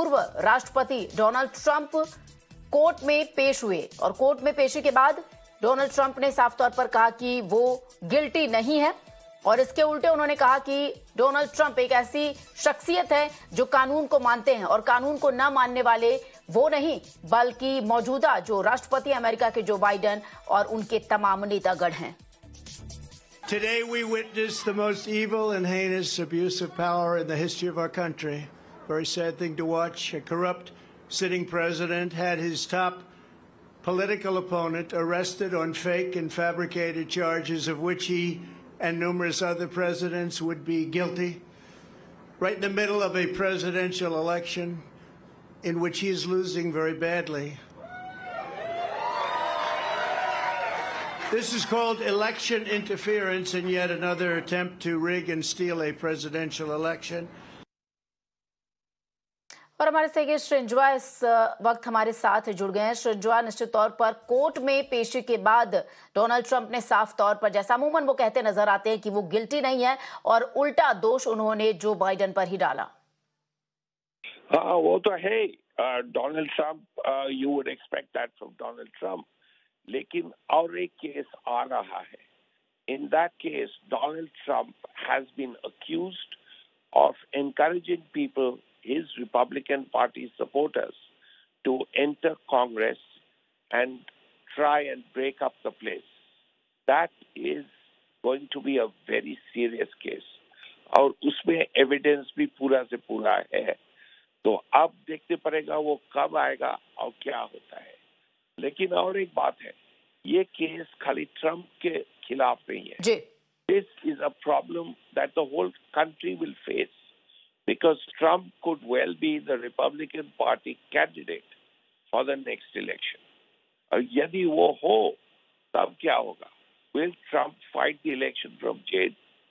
पूर्व राष्ट्रपति Donald Trump court में पेश हुए और कोर्ट में पेशी के बाद डोनाल्ड ट्रंप ने साफ़ तौर पर कहा कि वो गिल्टी नहीं है और इसके उल्टे उन्होंने कहा कि डोनाल्ड ट्रंप एक ऐसी शख्सियत है जो कानून को मानते हैं और कानून को न मानने वाले वो नहीं, बल्कि मौजूदा जो राष्ट्रपति अमेरिका के जो बाइडन और उनके तमाम नेतागढ़ हैं Today we witnessed the most evil and heinous abuse of power in the history of our country. Very sad thing to watch. A corrupt sitting president had his top political opponent arrested on fake and fabricated charges of which he and numerous other presidents would be guilty. Right in the middle of a presidential election in which he is losing very badly. This is called election interference and yet another attempt to rig and steal a presidential election. और हमारे सहयोगी श्रृंजवा इस वक्त हमारे साथ जुड़ गए हैं। श्रृंजवा, निश्चित तौर पर कोर्ट में पेशी के बाद डोनाल्ड ट्रंप ने साफ़ तौर पर, जैसा अमूमन वो कहते नज़र आते हैं कि वो गिल्टी नहीं है और उल्टा दोष उन्होंने जो बाइडन पर ही डाला। हाँ वो तो है। Donald Trump you would expect that from Donald Trump. लेकिन और एक केस आ रहा है। In that case Donald Trump has been accused of encouraging people his Republican Party supporters to enter Congress and try and break up the place. That is going to be a very serious case. और उसमें evidence भी पूरा से पूरा है तो अब देखते पड़ेगा वो कब आएगा और क्या होता है लेकिन और एक बात है ये केस खाली ट्रंप के खिलाफ नहीं है जी this is a problem that the whole country will face because Trump could well be the Republican Party candidate for the next election. और यदि वो हो तब क्या होगा Will Trump fight the election from jail?